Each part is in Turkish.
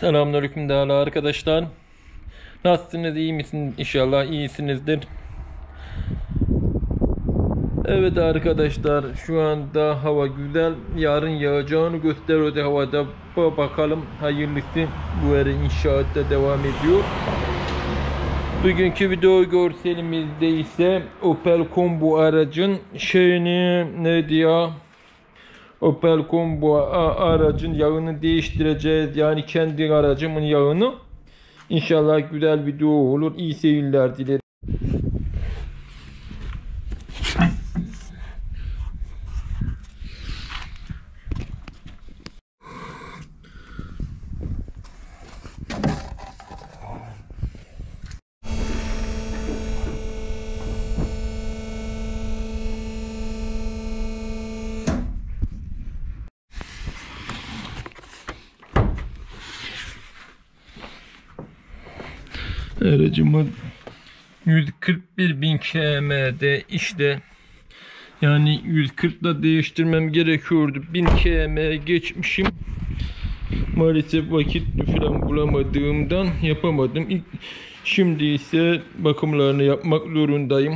Selamünaleyküm değerli arkadaşlar. Nasılsınız? iyi misiniz? İnşallah iyisinizdir. Evet arkadaşlar şu anda hava güzel. Yarın yağacağını gösteriyor havada. Ba- Bakalım hayırlısı bu ara inşaatta devam ediyor. Bugünkü video görselimizde ise Opel Combo aracın şeyini ne diyor? Opel Combo aracın yağını değiştireceğiz. Yani kendi aracımın yağını. İnşallah güzel video olur. İyi seyirler dilerim. Aracımı 141 bin km'de işte yani 140 da değiştirmem gerekiyordu. 1000 km geçmişim. Maalesef vakit falan bulamadığımdan yapamadım. İlk, şimdi ise bakımlarını yapmak zorundayım.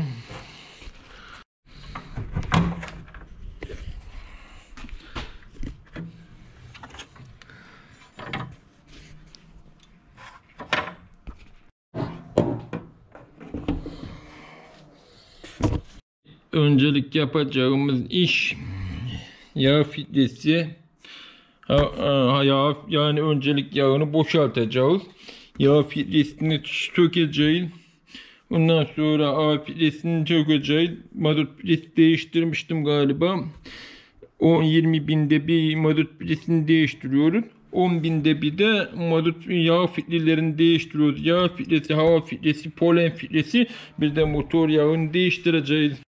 Öncelik yapacağımız iş yağ filtresi yağ, yani öncelik yağını boşaltacağız. Yağ filtresini sökeceğiz. Ondan sonra A filtresini sökeceğiz. Mazot filtresi değiştirmiştim galiba. 10-20 binde bir mazot filtresini değiştiriyoruz. 10 binde bir de mazot yağ filtrelerini değiştiriyoruz. Yağ filtresi, hava filtresi, polen filtresi bir de motor yağını değiştireceğiz.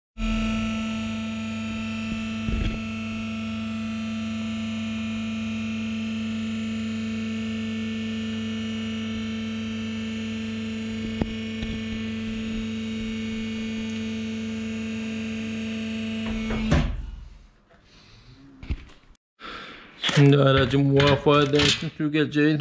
Şimdi aracı muvaffak edersin süreceğiz.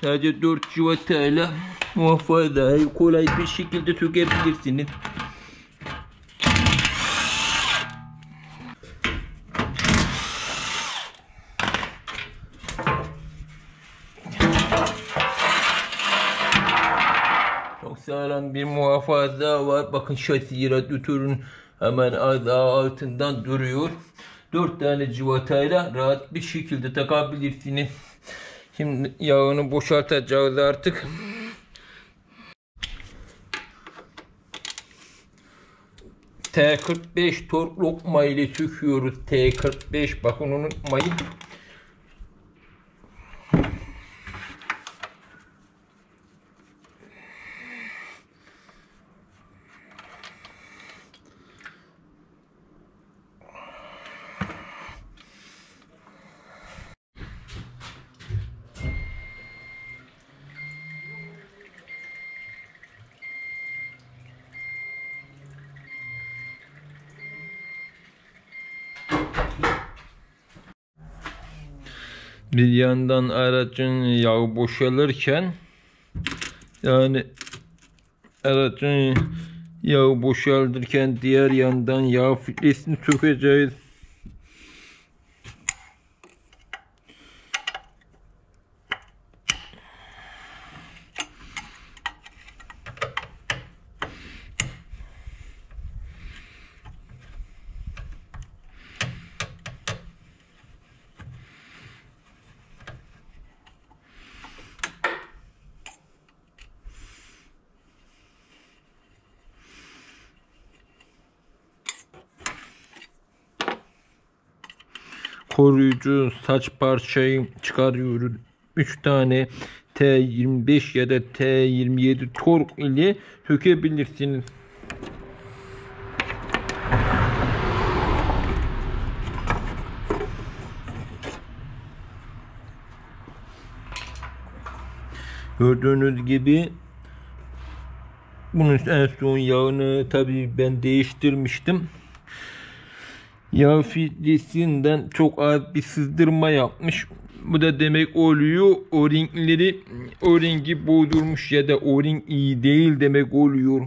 Sadece 4 civatayla muvaffak dahi kolay bir şekilde sökebilirsiniz. Muhafaza var. Bakın şasi radyatörün hemen az altından duruyor. Dört tane civatayla rahat bir şekilde takabilirsiniz. Şimdi yağını boşaltacağız artık. T45 tork lokma ile söküyoruz. T45 bakın unutmayın. Bir yandan aracın yağı boşalırken yani aracın yağı boşaltırken diğer yandan yağ filtresini sökeceğiz. Saç parçayı çıkarıyoruz. 3 tane T25 ya da T27 tork ile sökebilirsiniz. Gördüğünüz gibi bunun en son yağını tabii ben değiştirmiştim. Yağ filtresinden çok az bir sızdırma yapmış. Bu da demek oluyor o ringleri o ringi bozdurmuş ya da o ring iyi değil demek oluyor.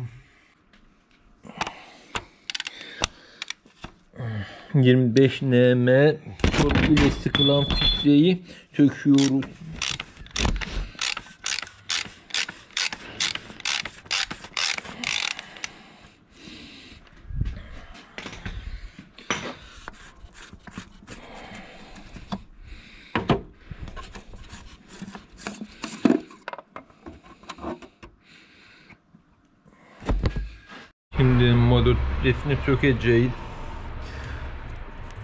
25 nm çok ile sıkılan filtreyi söküyoruz. Şimdi modülesini sökeceğiz.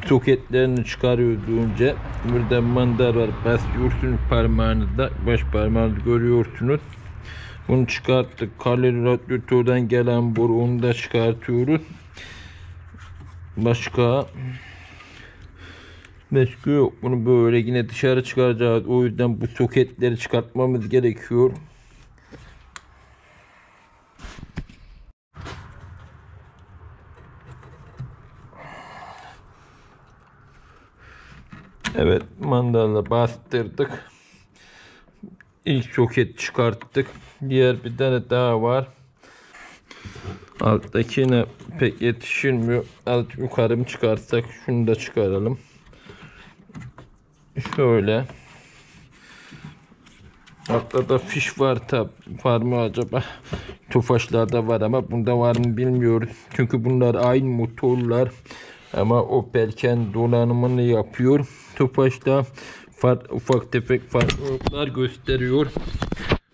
Soketlerini çıkarıyoruz önce. Burada mandal var. Basıyorsunuz parmağını da. Baş parmağını görüyorsunuz. Bunu çıkarttık. Kalibratören gelen boru onu da çıkartıyoruz. Başka Başka yok. Bunu böyle yine dışarı çıkaracağız. O yüzden bu soketleri çıkartmamız gerekiyor. Evet mandalla bastırdık. İlk soket çıkarttık. Diğer bir tane daha var. Alttakine pek yetişilmiyor. Alt yukarı mı çıkarsak şunu da çıkaralım. Şöyle. Altta da fiş var tab var mı acaba? Tofaşlarda var ama bunda var mı bilmiyoruz. Çünkü bunlar aynı motorlar. Ama Opel kendi donanımını yapıyor. Tofaş'ta ufak tefek farklılıklar gösteriyor.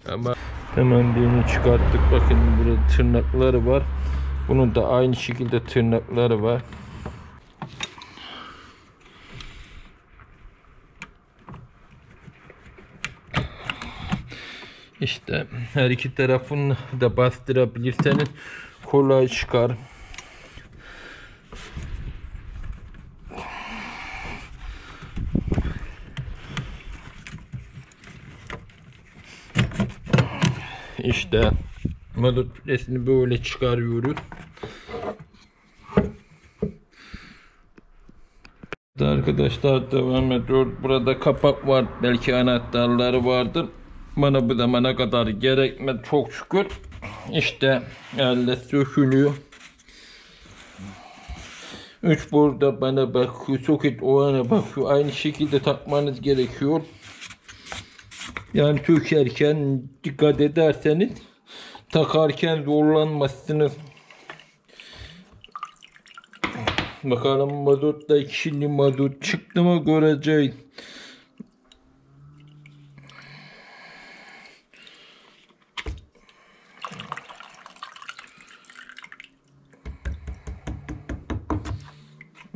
Ama hemen birini çıkarttık. Bakın burada tırnakları var. Bunun da aynı şekilde tırnakları var. İşte her iki tarafını da bastırabilirseniz kolay çıkar. İşte motosikletini böyle çıkarıyoruz. Arkadaşlar devam ediyor. Burada kapak var. Belki anahtarları vardır. Bana bu zamana kadar gerekmedi çok şükür. İşte elle sökülüyor. Üç burada bana bakıyor. Soket o yana bakıyor. Aynı şekilde takmanız gerekiyor. Yani sökerken dikkat ederseniz takarken zorlanmazsınız. Bakalım mazotla ikili mazot çıktı mı göreceğiz.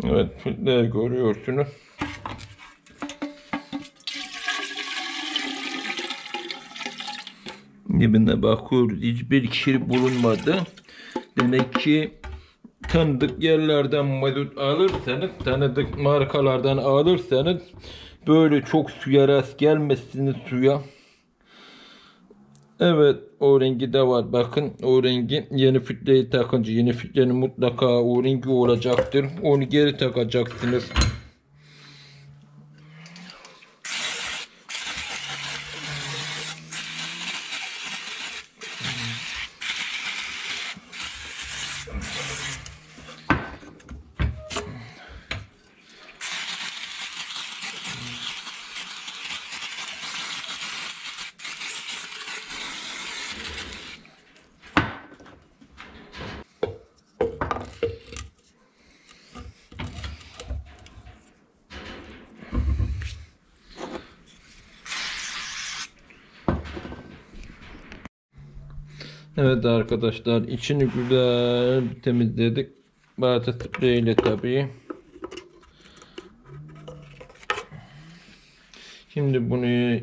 Evet, filtreyi görüyorsunuz. Dibine bakıyoruz. Hiçbir kişi bulunmadı. Demek ki tanıdık yerlerden mazot alırsanız, tanıdık markalardan alırsanız böyle çok suya rast gelmezsiniz suya. Evet o rengi de var. Bakın o rengi yeni filtreyi takınca yeni filtrenin mutlaka o rengi olacaktır. Onu geri takacaksınız. Evet arkadaşlar içini güzel temizledik. Balata spreyiyle tabii. Şimdi bunu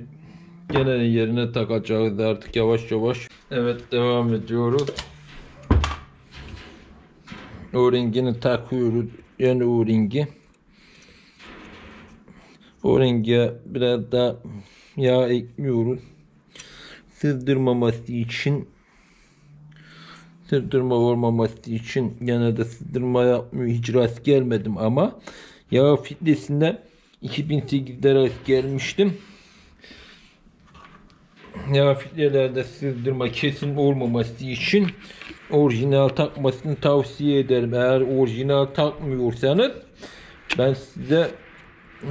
gene yerine takacağız artık yavaş yavaş. Evet devam ediyoruz. O-ringini takıyoruz. Yeni o-ringi. O-ringe biraz da yağ ekliyoruz. Sızdırmaması için Sızdırma olmaması için genelde sızdırma yapmıyor. Hiç rast gelmedim ama yağ filtresinde 2008'de rast gelmiştim. Yağ filtrelerde sızdırma kesin olmaması için orijinal takmasını tavsiye ederim. Eğer orijinal takmıyorsanız ben size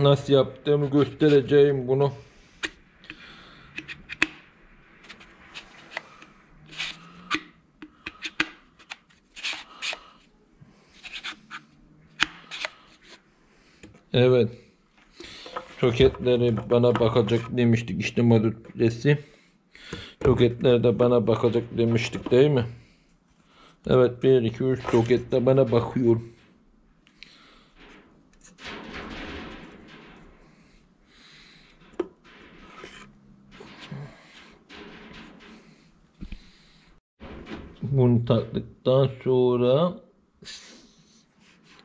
nasıl yaptığımı göstereceğim bunu. Evet. Soketleri bana bakacak demiştik. İşte madut pilesi. Soketler de bana bakacak demiştik değil mi? Evet 1 2 3 soket de bana bakıyor. Bunu taktıktan sonra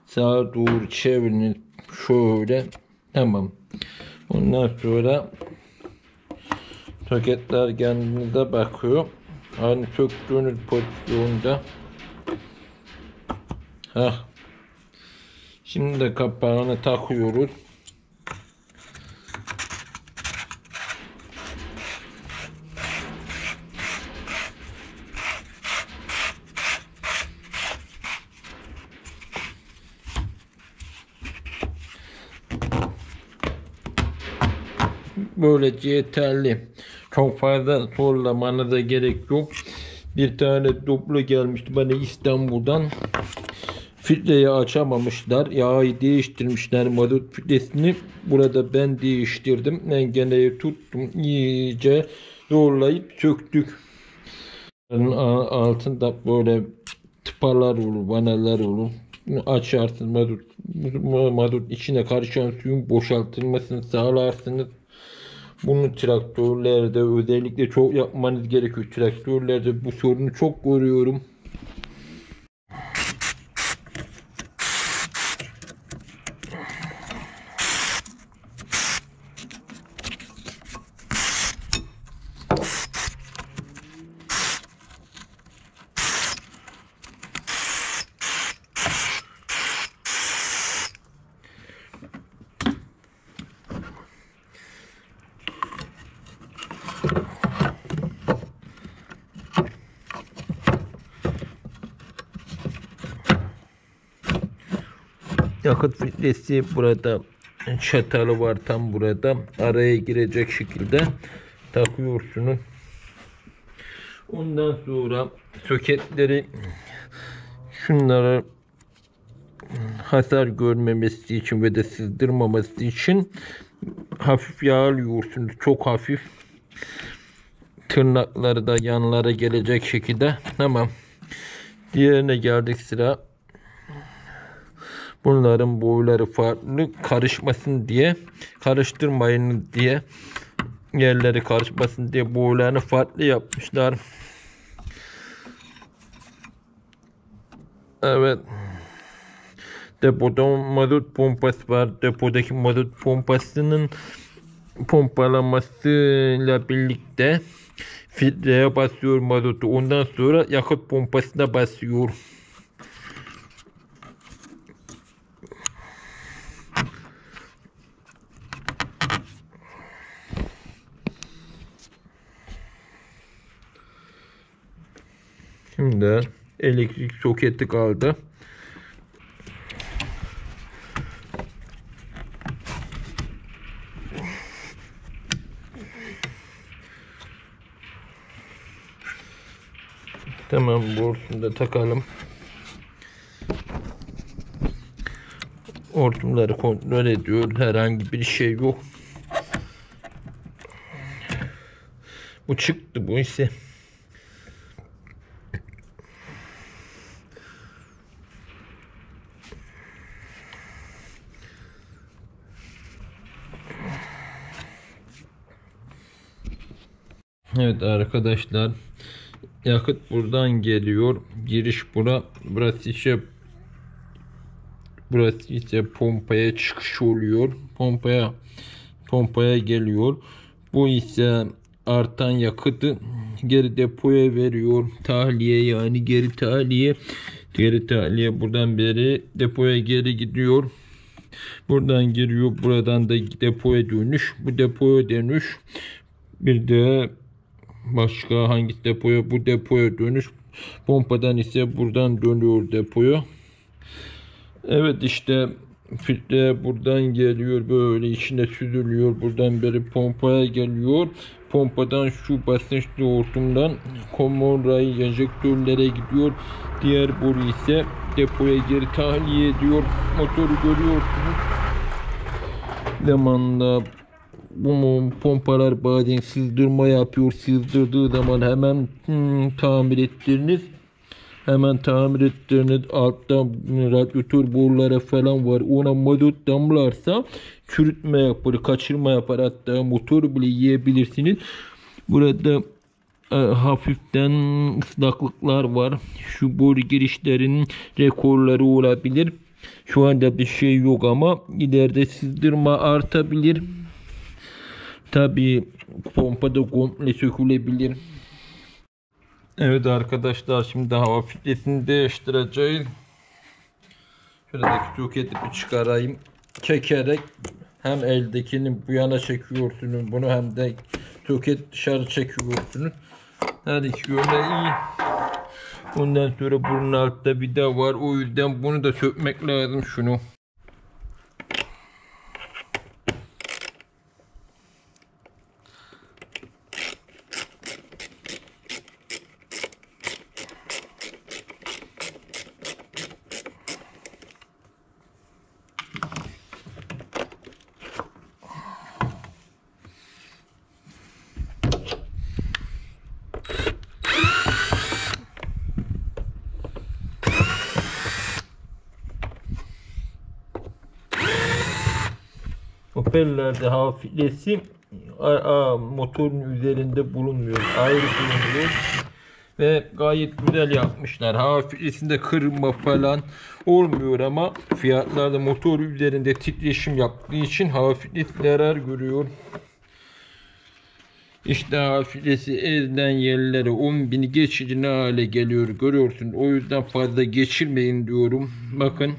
sağa doğru çevirin şöyle tamam. Ondan sonra soketler kendinize bakıyor. Aynı söktüğünüz pozisyonda Heh. şimdi de kapağını takıyoruz Böylece yeterli. Çok fazla zorlamana da gerek yok. Bir tane duplo gelmişti bana İstanbul'dan. Filtreyi açamamışlar. Yağı değiştirmişler mazot filtresini. Burada ben değiştirdim. Ben gene tuttum. iyice zorlayıp söktük. Altında böyle tıpalar olur, vanalar olur. Açarsın mazot, mazot içine karışan suyun boşaltılmasını sağlarsınız. Bunu traktörlerde özellikle çok yapmanız gerekiyor. Traktörlerde bu sorunu çok görüyorum. Yakıt filtresi burada çatalı var tam burada araya girecek şekilde takıyorsunuz. Ondan sonra soketleri şunları hasar görmemesi için ve de sızdırmaması için hafif yağlıyorsunuz. Çok hafif tırnakları da yanlara gelecek şekilde. Tamam. Diğerine geldik sıra. Bunların boyları farklı karışmasın diye karıştırmayın diye yerleri karışmasın diye boylarını farklı yapmışlar. Evet. Depoda mazot pompası var. Depodaki mazot pompasının pompalamasıyla birlikte filtreye basıyor mazotu. Ondan sonra yakıt pompasına basıyor. Şimdi elektrik soketi kaldı. Tamam borusunu da takalım. Hortumları kontrol ediyor. Herhangi bir şey yok. Bu çıktı bu ise. Evet arkadaşlar yakıt buradan geliyor giriş bura burası ise burası ise pompaya çıkış oluyor pompaya pompaya geliyor bu ise artan yakıtı geri depoya veriyor. Tahliye yani geri tahliye. Geri tahliye buradan beri depoya geri gidiyor. Buradan giriyor. Buradan da depoya dönüş. Bu depoya dönüş. Bir de başka hangi depoya? Bu depoya dönüş. Pompadan ise buradan dönüyor depoya. Evet işte filtre buradan geliyor böyle içine süzülüyor. Buradan beri pompaya geliyor. Pompadan şu basınç doğrultumdan komorayı enjektörlere gidiyor. Diğer boru ise depoya geri tahliye ediyor. Motoru görüyorsunuz. Zamanla bu pompalar bazen sızdırma yapıyor. Sızdırdığı zaman hemen hmm, tamir ettiriniz. Hemen tamir ettiriniz. Altta radyatör boruları falan var. Ona mazot damlarsa çürütme yapar, kaçırma yapar. Hatta motor bile yiyebilirsiniz. Burada e, hafiften ıslaklıklar var. Şu boru girişlerinin rekorları olabilir. Şu anda bir şey yok ama ileride sızdırma artabilir. Tabi pompa da komple sökülebilir. Evet arkadaşlar şimdi hava filtresini değiştireceğiz. Şuradaki soketi bir çıkarayım. Çekerek hem eldekini bu yana çekiyorsunuz bunu hem de soket dışarı çekiyorsunuz. Her iki yöne iyi. Ondan sonra bunun altta bir de var. O yüzden bunu da sökmek lazım şunu. Opel'lerde hava filtresi motorun üzerinde bulunmuyor. Ayrı bulunuyor. Ve gayet güzel yapmışlar. Hava filtresinde kırılma falan olmuyor ama fiyatlarda motor üzerinde titreşim yaptığı için filtresi zarar görüyor. İşte hava filtresi ezilen yerlere 10 bin geçici hale geliyor. Görüyorsun. O yüzden fazla geçirmeyin diyorum. Bakın.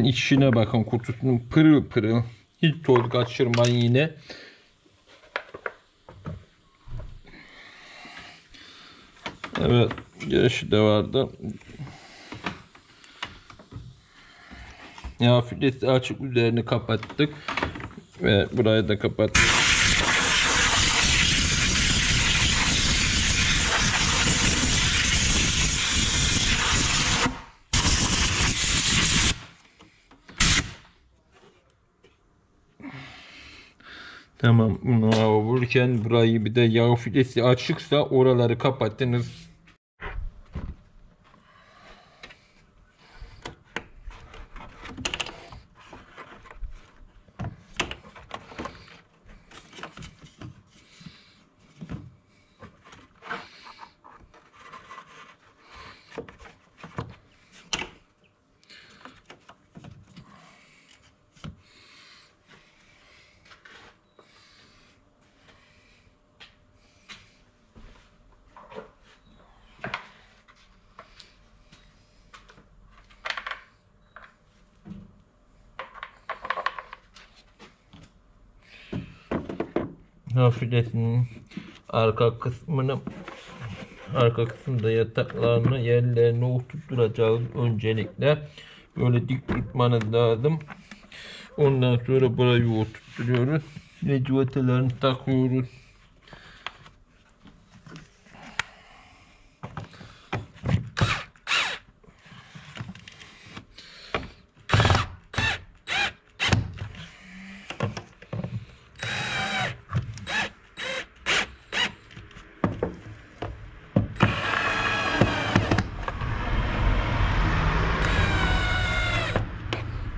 İçine bakın kutusunun pırıl pırıl. Hiç toz kaçırmayın yine. Evet. Girişi de vardı. Ya filesi açık üzerini kapattık. Ve burayı da kapattık. Tamam bunu vururken burayı bir de yağ filesi açıksa oraları kapattınız. Nafile'nin arka kısmını arka kısımda yataklarını yerlerine oturtacağız öncelikle. Böyle dik tutmanız lazım. Ondan sonra burayı oturtuyoruz. Ve cıvatelerini takıyoruz.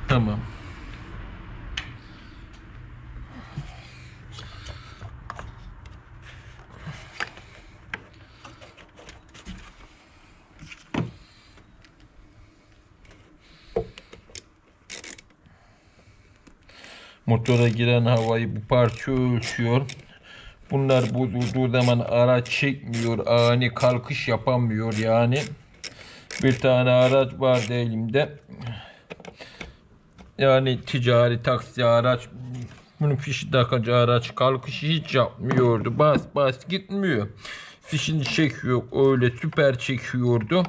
Tamam. Motora giren havayı bu parça ölçüyor. Bunlar bozulduğu zaman araç çekmiyor, ani kalkış yapamıyor yani. Bir tane araç vardı elimde. Yani ticari taksi araç. Bunun fişi takınca araç kalkışı hiç yapmıyordu. Bas bas gitmiyor. Fişini çekiyor öyle süper çekiyordu.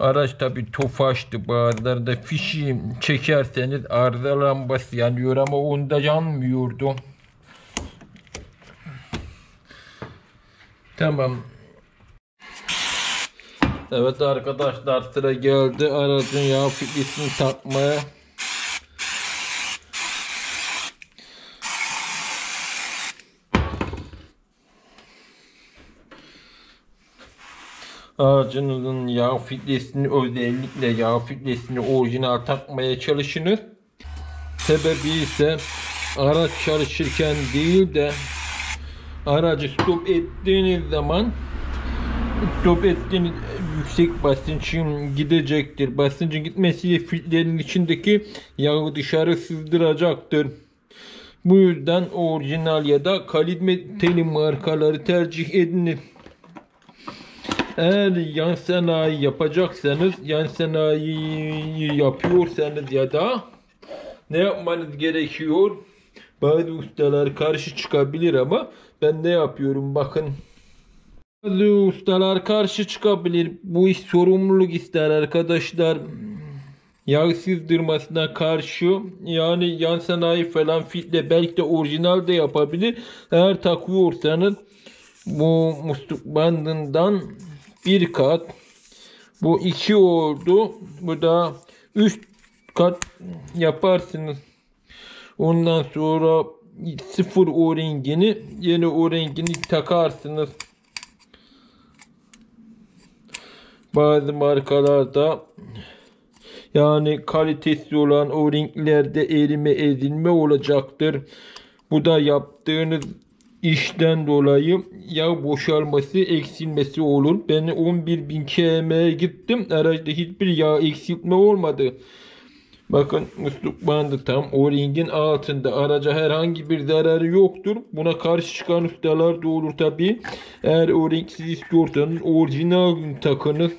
Araç tabi tofaştı bazıları fişi çekerseniz arıza lambası yanıyor ama onda yanmıyordu. Tamam. Evet arkadaşlar sıra geldi aracın yağ filtresini takmaya. Aracınızın yağ filtresini özellikle yağ filtresini orijinal takmaya çalışınız. Sebebi ise araç çalışırken değil de aracı stop ettiğiniz zaman stop ettiğiniz yüksek basınçın gidecektir. Basıncın gitmesiyle filtrenin içindeki yağı dışarı sızdıracaktır. Bu yüzden orijinal ya da kaliteli markaları tercih ediniz. Eğer yan sanayi yapacaksanız, yan sanayi yapıyorsanız ya da ne yapmanız gerekiyor? Bazı ustalar karşı çıkabilir ama ben ne yapıyorum bakın. Bazı ustalar karşı çıkabilir. Bu iş sorumluluk ister arkadaşlar. Yağ sızdırmasına karşı yani yan sanayi falan fitle belki de orijinal de yapabilir. Eğer takıyorsanız bu musluk bandından bir kat bu iki oldu. Bu da üç kat yaparsınız. Ondan sonra sıfır o rengini yeni o rengini takarsınız. Bazı markalarda yani kalitesi olan o renklerde erime ezilme olacaktır. Bu da yaptığınız işten dolayı yağ boşalması eksilmesi olur. Ben 11.000 km'ye gittim. Araçta hiçbir yağ eksiltme olmadı. Bakın musluk bandı tam o ringin altında. Araca herhangi bir zararı yoktur. Buna karşı çıkan ustalar da olur tabi. Eğer o ring siz istiyorsanız orijinal takınız.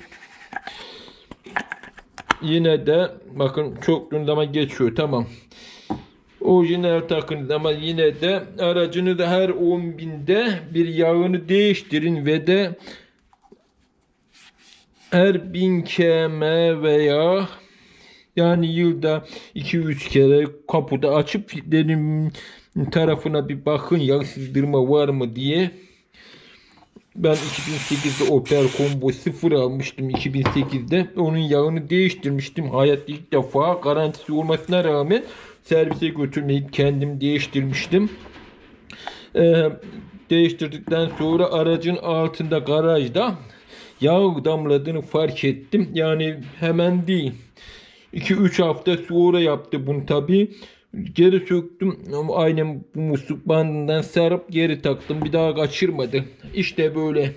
Yine de bakın çok gündeme geçiyor tamam. Orijinal takınız ama yine de aracını da her 10 binde bir yağını değiştirin ve de her 1000 km veya yani yılda 2-3 kere kapıda açıp filtrenin tarafına bir bakın yağ sızdırma var mı diye. Ben 2008'de Opel Combo 0 almıştım 2008'de. Onun yağını değiştirmiştim. Hayatta ilk defa garantisi olmasına rağmen servise götürmeyip kendim değiştirmiştim. Ee, değiştirdikten sonra aracın altında garajda yağ damladığını fark ettim. Yani hemen değil. 2-3 hafta sonra yaptı bunu tabi. Geri söktüm. Aynen bu musluk bandından sarıp geri taktım. Bir daha kaçırmadı. İşte böyle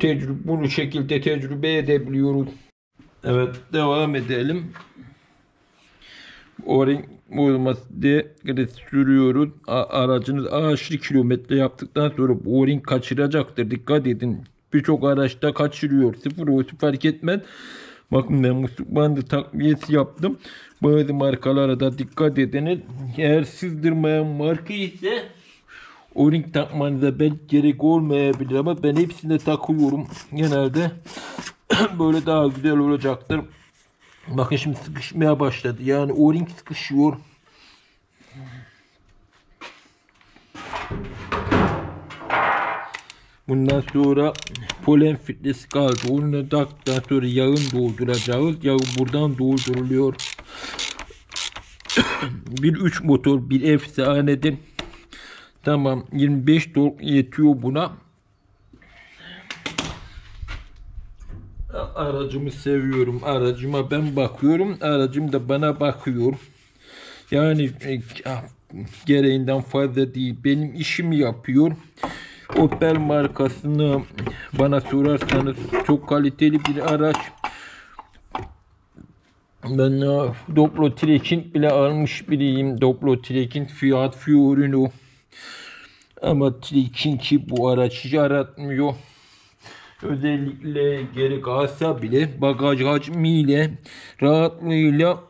tecrübe, bunu şekilde tecrübe edebiliyoruz. Evet devam edelim. O-ring olması diye sürüyoruz. Aracınız aşırı kilometre yaptıktan sonra o-ring kaçıracaktır. Dikkat edin. Birçok araçta kaçırıyor. Sıfır o fark etmez. Bakın ben musluk bandı takviyesi yaptım. Bazı markalara da dikkat edin. Eğer sızdırmayan marka ise o-ring takmanıza belki gerek olmayabilir ama ben hepsine takıyorum. Genelde böyle daha güzel olacaktır. Bakın şimdi sıkışmaya başladı. Yani o-ring sıkışıyor. Bundan sonra polen filtresi kaldı. Onu taktıktan sonra yağın dolduracağız. Yağ buradan dolduruluyor. bir 3 motor bir efsanedir. Tamam 25 tork yetiyor buna. Aracımı seviyorum. Aracıma ben bakıyorum. Aracım da bana bakıyor. Yani e, gereğinden fazla değil. Benim işimi yapıyor. Opel markasını bana sorarsanız çok kaliteli bir araç. Ben e, Doblo Trekking bile almış biriyim. Doblo Trekking Fiat Fiorino. Ama Trekking'i bu araç hiç aratmıyor. Özellikle geri kalsa bile bagaj hacmiyle rahatlığıyla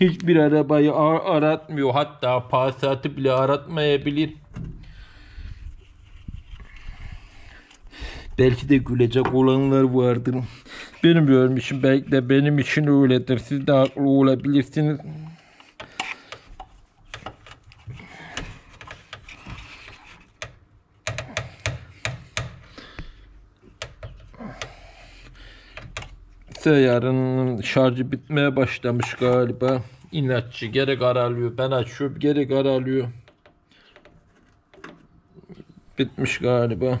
hiçbir arabayı ar- aratmıyor. Hatta Passat'ı bile aratmayabilir. Belki de gülecek olanlar vardır. Bilmiyorum için belki de benim için öyledir. Siz de haklı olabilirsiniz. Seyyarın şarjı bitmeye başlamış galiba. İnatçı geri kararlıyor. Ben açıyorum geri kararlıyor. Bitmiş galiba.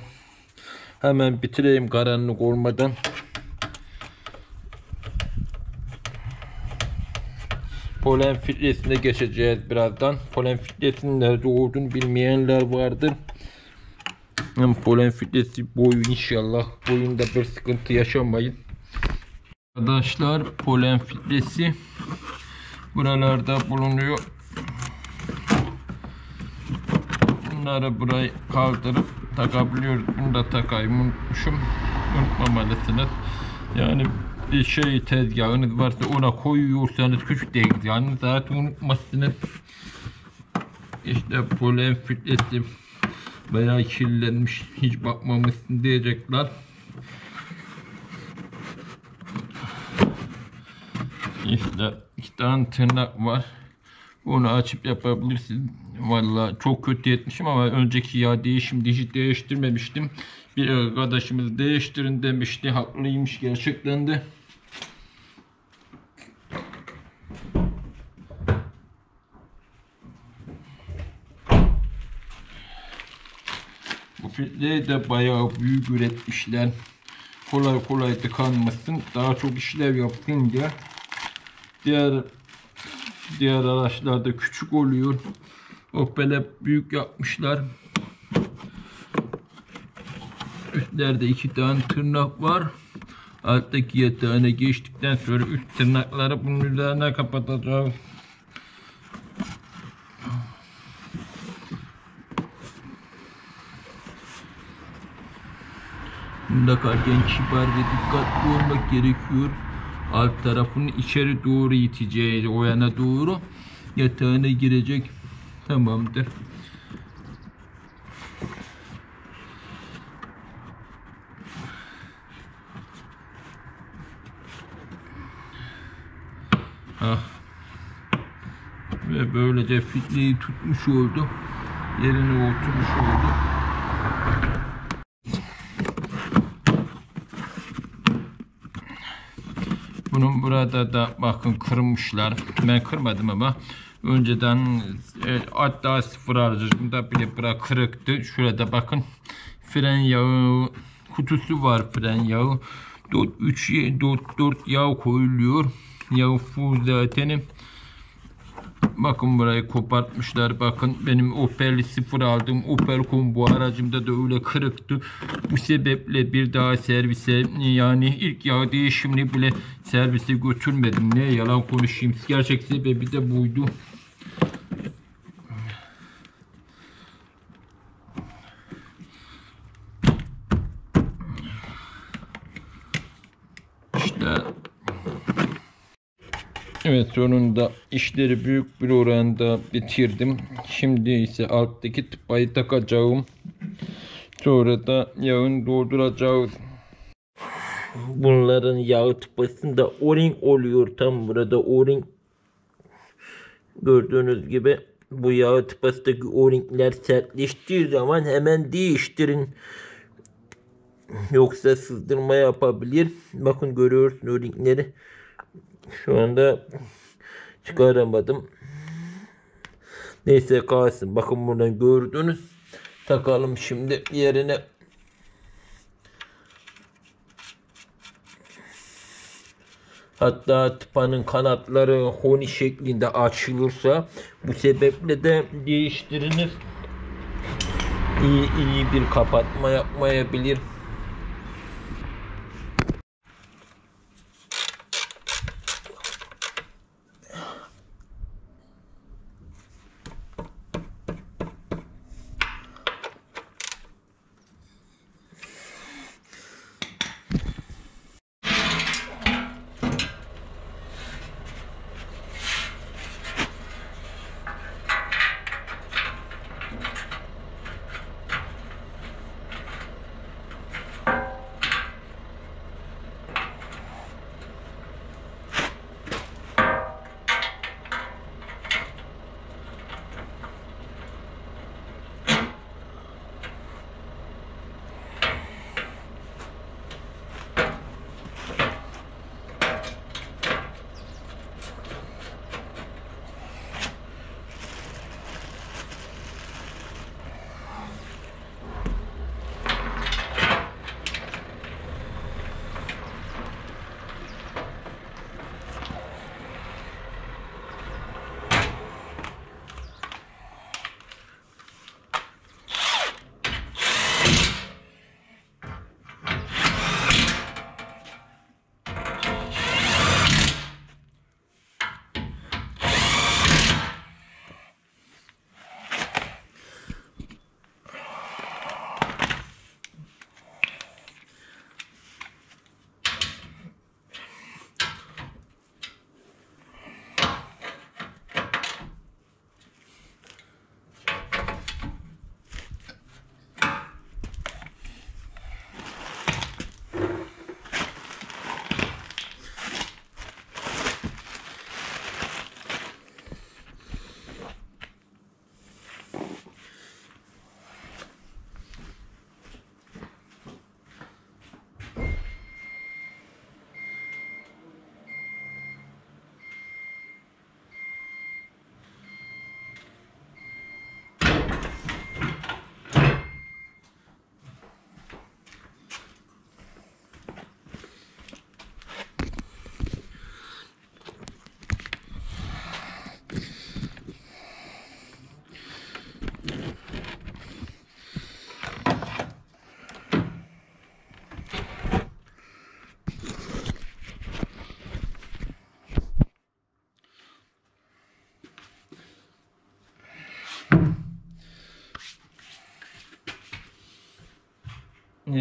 Hemen bitireyim karanlık olmadan. Polen filtresine geçeceğiz birazdan. Polen filtresinin nerede olduğunu bilmeyenler vardır. Polen filtresi boyu inşallah boyunda bir sıkıntı yaşamayın. Arkadaşlar polen filtresi buralarda bulunuyor. Bunları burayı kaldırıp takabiliyoruz. Bunu da takayım unutmuşum. Unutmamalısınız. Yani bir şey tezgahınız varsa ona koyuyorsanız küçük. Yani zaten unutmazsınız. İşte polen filtresi bayağı kirlenmiş. Hiç bakmamışsın diyecekler. İşte iki tane tırnak var. Onu açıp yapabilirsin. Valla çok kötü etmişim ama önceki yağ değişim hiç değiştirmemiştim. Bir arkadaşımız değiştirin demişti. Haklıymış gerçekten de. Bu filtreyi de bayağı büyük üretmişler. Kolay kolay tıkanmasın. Daha çok işlev yapınca diğer diğer araçlarda küçük oluyor. Opel'e büyük yapmışlar. Üstlerde iki tane tırnak var. Alttaki yatağına geçtikten sonra üst tırnakları bunun üzerine kapatacağız. Takarken kibar ve dikkatli olmak gerekiyor. Alt tarafını içeri doğru iteceğiz. O yana doğru. Yatağına girecek. Tamamdır. Ah. Ve böylece fitneyi tutmuş oldu. Yerine oturmuş oldu. Bunun burada da bakın kırmışlar. Ben kırmadım ama önceden e, hatta sıfır aracımda bile bura kırıktı. Şurada bakın fren yağı kutusu var fren yağı. 4 3 4 4 yağ koyuluyor. Yağ full zaten. Bakın burayı kopartmışlar. Bakın benim Opel sıfır aldım. Opel Combo aracımda da öyle kırıktı. Bu sebeple bir daha servise yani ilk yağ değişimini bile servise götürmedim. Ne yalan konuşayım. Gerçek sebebi de buydu. İşte Evet sonunda işleri büyük bir oranda bitirdim. Şimdi ise alttaki tıpayı takacağım. Sonra da yağın dolduracağız. Bunların yağı tıpasında o-ring oluyor tam burada o-ring. Gördüğünüz gibi bu yağ tıpasındaki o-ringler sertleştiği zaman hemen değiştirin. Yoksa sızdırma yapabilir. Bakın görüyorsun o-ringleri. Şu anda çıkaramadım. Neyse kalsın. Bakın buradan gördünüz. Takalım şimdi yerine. Hatta tıpanın kanatları honi şeklinde açılırsa bu sebeple de değiştiriniz. İyi, iyi bir kapatma yapmayabilir.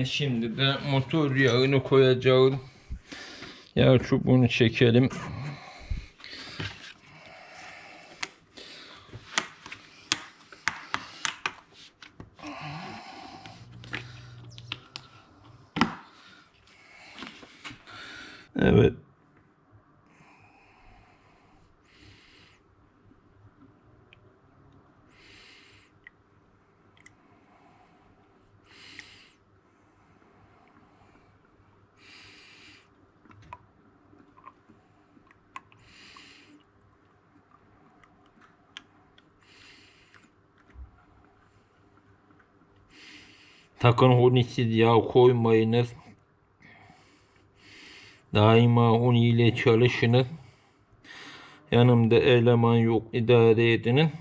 Şimdi de motor yağını koyacağız. Yağ çubuğunu çekelim. Evet. Sakın hunisiz yağ koymayınız. Daima hun ile çalışınız. Yanımda eleman yok idare edinin.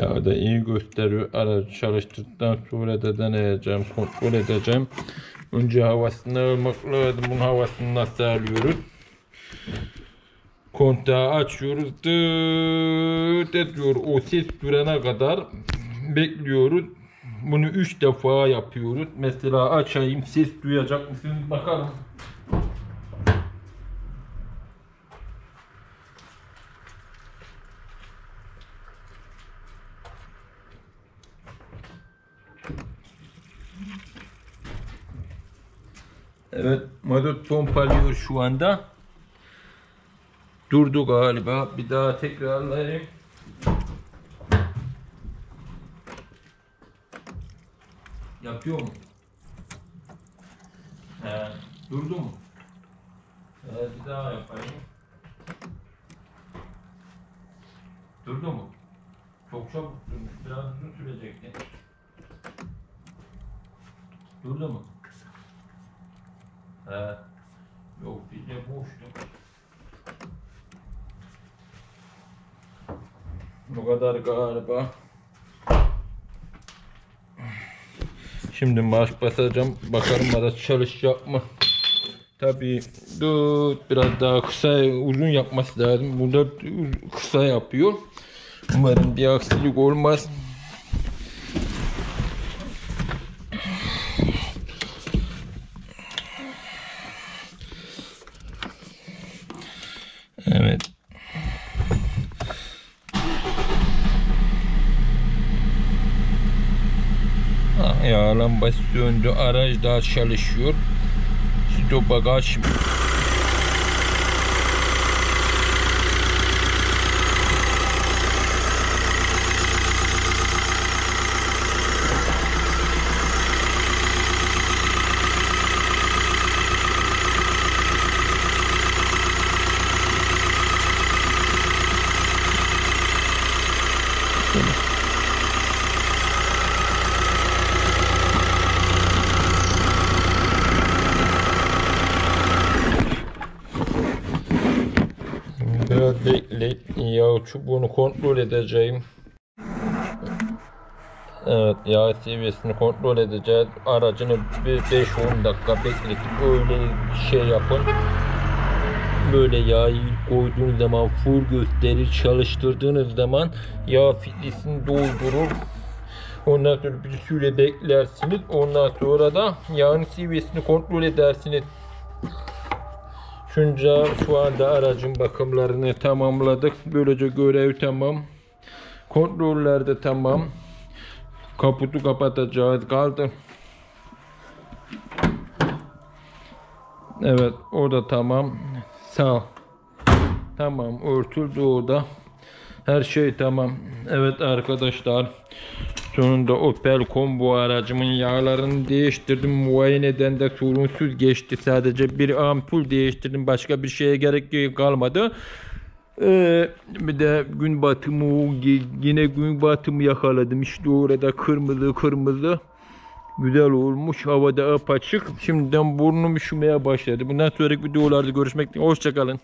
Ya da iyi gösteriyor. Aracı çalıştırdıktan sonra da deneyeceğim, kontrol edeceğim. Önce havasını almak lazım. Bunun havasını nasıl alıyoruz? Kontağı açıyoruz. Dıt ediyor. O ses durana kadar bekliyoruz. Bunu 3 defa yapıyoruz. Mesela açayım ses duyacak mısınız? Bakalım. Evet, mazot pompalıyor şu anda. Durdu galiba. Bir daha tekrarlayayım. Yapıyor mu? He, durdu mu? Evet, bir daha yapayım. Durdu mu? Çok çabuk durmuş. Biraz uzun sürecekti. Durdu mu? He. Yok bir de boştu. Bu kadar galiba. Şimdi marş basacağım. Bakalım araç çalışacak mı? Tabii dur biraz daha kısa uzun yapması lazım. Burada kısa yapıyor. Umarım bir aksilik olmaz. Evet. Söndü. Araç daha çalışıyor. Oto bagaj. Biraz bekleyip yağ çubuğunu kontrol edeceğim. Evet yağ seviyesini kontrol edeceğiz. Aracını bir 5-10 dakika bekletip öyle şey yapın. Böyle yağı koyduğunuz zaman full gösterir çalıştırdığınız zaman yağ filtresini doldurur. Ondan sonra bir süre beklersiniz. Ondan sonra da yağın seviyesini kontrol edersiniz. Şunca şu anda aracın bakımlarını tamamladık. Böylece görev tamam. Kontroller de tamam. Kaputu kapatacağız. Kaldı. Evet o da tamam. Sağ. Tamam örtüldü o da. Her şey tamam. Evet arkadaşlar. Sonunda Opel Combo aracımın yağlarını değiştirdim. Muayeneden de sorunsuz geçti. Sadece bir ampul değiştirdim. Başka bir şeye gerek kalmadı. Ee, bir de gün batımı yine gün batımı yakaladım. İşte orada kırmızı kırmızı güzel olmuş. Havada apaçık. Şimdiden burnum üşümeye başladı. Bundan sonraki videolarda görüşmek üzere. Hoşçakalın.